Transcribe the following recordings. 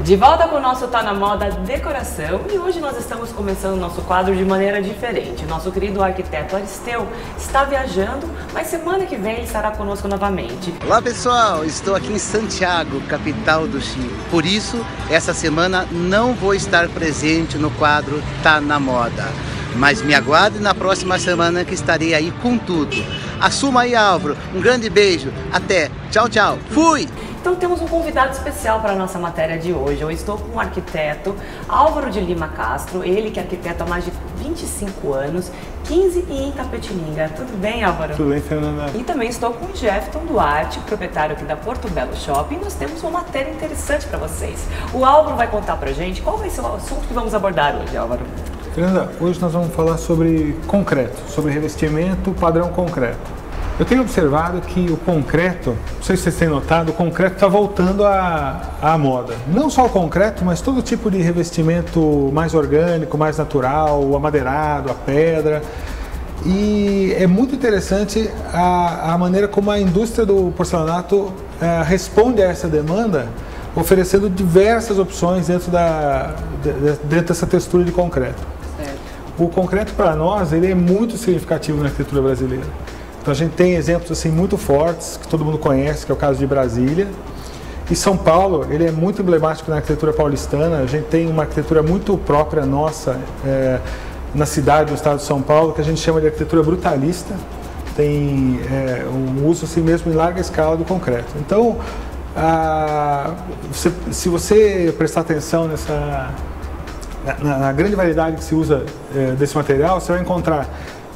De volta com o nosso Tá na Moda Decoração e hoje nós estamos começando o nosso quadro de maneira diferente. Nosso querido arquiteto Aristeu está viajando, mas semana que vem ele estará conosco novamente. Olá pessoal, estou aqui em Santiago, capital do Chile. Por isso, essa semana não vou estar presente no quadro Tá na Moda. Mas me aguarde na próxima semana que estarei aí com tudo. Assuma aí, Álvaro. Um grande beijo. Até. Tchau, tchau. Fui! Então temos um convidado especial para a nossa matéria de hoje. Eu estou com o arquiteto Álvaro de Lima Castro, ele que é arquiteto há mais de 25 anos, 15 em Itapetininga. Tudo bem, Álvaro? Tudo bem, Fernanda. E também estou com o Jefton Duarte, proprietário aqui da Porto Belo Shopping. E nós temos uma matéria interessante para vocês. O Álvaro vai contar para gente qual vai ser o assunto que vamos abordar hoje, Álvaro. Fernanda, hoje nós vamos falar sobre concreto, sobre revestimento padrão concreto. Eu tenho observado que o concreto, não sei se vocês têm notado, o concreto está voltando à, à moda. Não só o concreto, mas todo tipo de revestimento mais orgânico, mais natural, o amadeirado, a pedra. E é muito interessante a, a maneira como a indústria do porcelanato é, responde a essa demanda, oferecendo diversas opções dentro, da, dentro dessa textura de concreto. O concreto para nós ele é muito significativo na arquitetura brasileira. Então a gente tem exemplos assim muito fortes que todo mundo conhece, que é o caso de Brasília. E São Paulo, ele é muito emblemático na arquitetura paulistana. A gente tem uma arquitetura muito própria nossa é, na cidade, no estado de São Paulo, que a gente chama de arquitetura brutalista. Tem é, um uso assim mesmo em larga escala do concreto. Então, a, se, se você prestar atenção nessa na, na, grande variedade que se usa é, desse material, você vai encontrar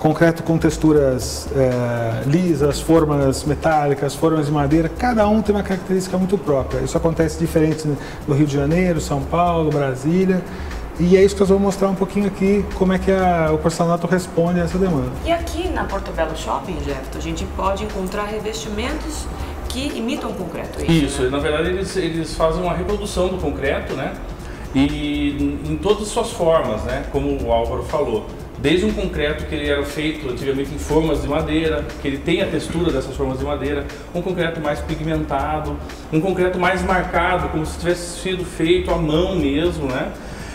concreto com texturas é, lisas, formas metálicas, formas de madeira, cada um tem uma característica muito própria. Isso acontece diferente no Rio de Janeiro, São Paulo, Brasília. E é isso que nós vamos mostrar um pouquinho aqui, como é que a, o porcelanato responde a essa demanda. E aqui na Porto Belo Shopping, Jeff, a gente pode encontrar revestimentos que imitam o concreto. É isso, isso né? na verdade eles, eles fazem uma reprodução do concreto, né? E em todas as suas formas, né? Como o Álvaro falou desde um concreto que ele era feito antigamente em formas de madeira, que ele tem a textura dessas formas de madeira, um concreto mais pigmentado, um concreto mais marcado, como se tivesse sido feito à mão mesmo, né?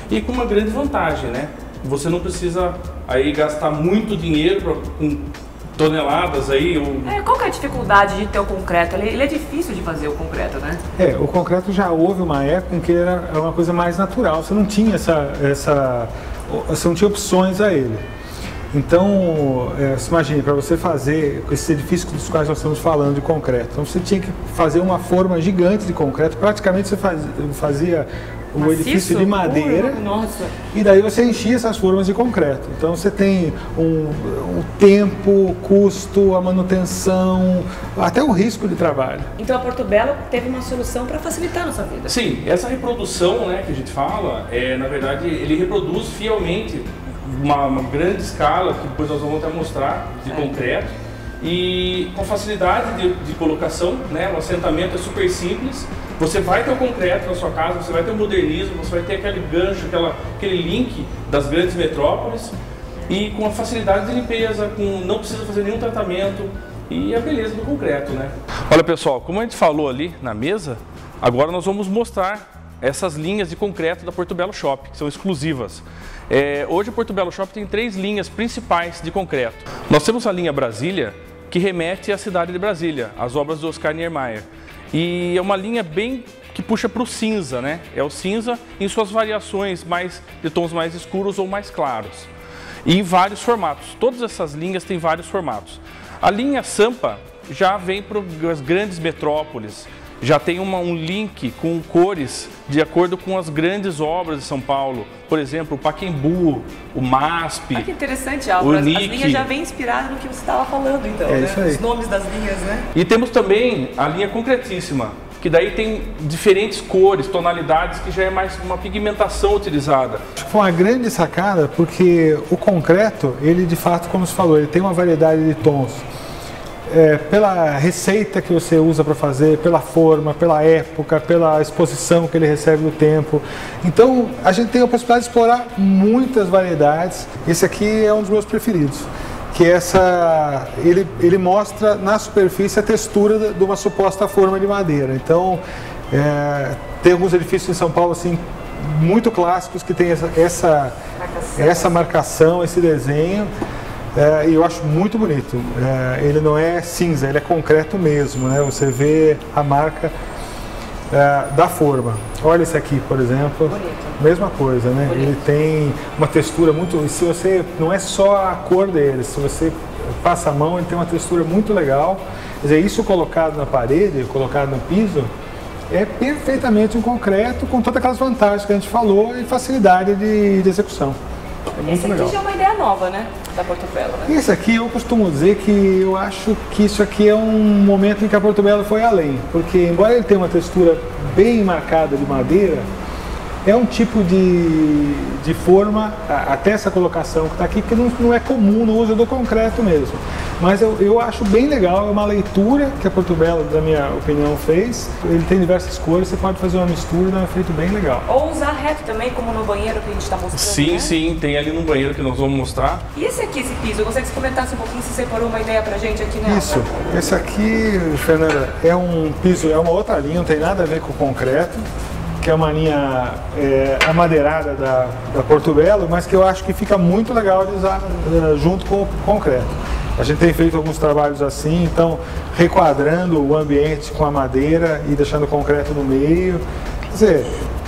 E com uma grande vantagem, né? Você não precisa aí gastar muito dinheiro pra, com toneladas aí. Ou... É, qual que é a dificuldade de ter o concreto? Ele, ele, é difícil de fazer o concreto, né? É, o concreto já houve uma época em que era uma coisa mais natural. Você não tinha essa, essa você não tinha opções a ele. Então, é, se imagine, para você fazer esses edifícios dos quais nós estamos falando de concreto, então você tinha que fazer uma forma gigante de concreto, praticamente você faz, fazia o Maciço, edifício de madeira nossa. e daí você enchia essas formas de concreto. Então você tem um, um tempo, o custo, a manutenção, até o risco de trabalho. Então a Porto Belo teve uma solução para facilitar a nossa vida. Sim, essa reprodução né, que a gente fala, é, na verdade ele reproduz fielmente uma, uma grande escala, que depois nós vamos até mostrar, de é. concreto e com facilidade de, de, colocação, né? O assentamento é super simples. Você vai ter o concreto na sua casa, você vai ter o modernismo, você vai ter aquele gancho, aquela, aquele link das grandes metrópoles e com a facilidade de limpeza, com não precisa fazer nenhum tratamento e a beleza do concreto, né? Olha pessoal, como a gente falou ali na mesa, agora nós vamos mostrar essas linhas de concreto da Porto Belo Shop, que são exclusivas. É, hoje a Porto Belo Shop tem três linhas principais de concreto. Nós temos a linha Brasília, que remete à cidade de Brasília, as obras do Oscar Niemeyer. E é uma linha bem que puxa para o cinza, né? É o cinza em suas variações mais de tons mais escuros ou mais claros. E em vários formatos. Todas essas linhas têm vários formatos. A linha Sampa já vem para as grandes metrópoles, já tem uma, um link com cores de acordo com as grandes obras de São Paulo. Por exemplo, o Paquembu, o MASP. Olha que interessante, Álvaro. As, as linhas já vem inspiradas no que você estava falando, então, é né? Os nomes das linhas, né? E temos também a linha concretíssima, que daí tem diferentes cores, tonalidades, que já é mais uma pigmentação utilizada. Foi uma grande sacada, porque o concreto, ele de fato, como você falou, ele tem uma variedade de tons é, pela receita que você usa para fazer, pela forma, pela época, pela exposição que ele recebe no tempo. Então a gente tem a possibilidade de explorar muitas variedades. Esse aqui é um dos meus preferidos, que é essa ele, ele mostra na superfície a textura de uma suposta forma de madeira. Então É, tem alguns edifícios em São Paulo assim muito clássicos que tem essa, essa, marcação. essa marcação, esse desenho. É, e eu acho muito bonito. É, ele não é cinza, ele é concreto mesmo, né? Você vê a marca é, da forma. Olha esse aqui, por exemplo. Bonito. Mesma coisa, né? Bonito. Ele tem uma textura muito. Se você. Não é só a cor dele, se você passa a mão, ele tem uma textura muito legal. Quer dizer, isso colocado na parede, colocado no piso, é perfeitamente um concreto com todas aquelas vantagens que a gente falou e facilidade de, de execução. É muito Esse aqui legal. já é uma ideia nova, né? Da Portobello, né? Esse aqui eu costumo dizer que eu acho que isso aqui é um momento em que a Portobello foi além. Porque embora ele tenha uma textura bem marcada de madeira, é um tipo de, de forma, até essa colocação que está aqui, que não, não, é comum no uso do concreto mesmo. Mas eu, eu acho bem legal, é uma leitura que a Portobello, da minha opinião, fez. Ele tem diversas cores, você pode fazer uma mistura e dá um efeito bem legal. Ou usar reto também, como no banheiro que a gente está mostrando. Sim, né? sim, tem ali no banheiro que nós vamos mostrar. E esse aqui, esse piso, eu gostaria que você comentasse um pouquinho se separou uma ideia pra gente aqui, né? Isso, esse aqui, Fernanda, é um piso, é uma outra linha, não tem nada a ver com concreto que é uma linha é, amadeirada da, da Porto Belo, mas que eu acho que fica muito legal de usar é, junto com o concreto. A gente tem feito alguns trabalhos assim, então requadrando o ambiente com a madeira e deixando o concreto no meio. Quer dizer,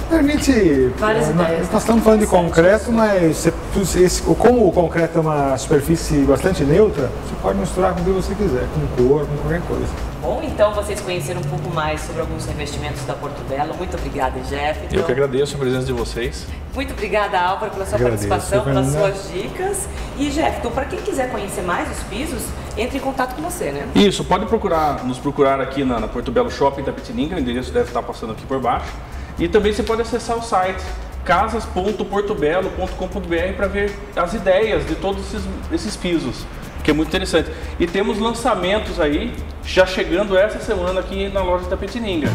permite. Várias é, ideias. Nós estamos falando de concreto, mas esse, como o concreto é uma superfície bastante neutra, você pode misturar com o que você quiser, com cor, com qualquer coisa. Bom, então vocês conheceram um pouco mais sobre alguns revestimentos da Porto Belo. Muito obrigada, Jeff. Então, Eu que agradeço a presença de vocês. Muito obrigada, Álvaro, pela sua agradeço, participação, pelas suas dicas. E, Jeff, então, para quem quiser conhecer mais os pisos, entre em contato com você, né? Isso, pode procurar, nos procurar aqui na, na Porto Belo Shopping da Pitininga, o endereço deve estar passando aqui por baixo. E também você pode acessar o site casas.portobelo.com.br para ver as ideias de todos esses, esses pisos que é muito interessante. E temos lançamentos aí, já chegando essa semana aqui na loja da Petininga.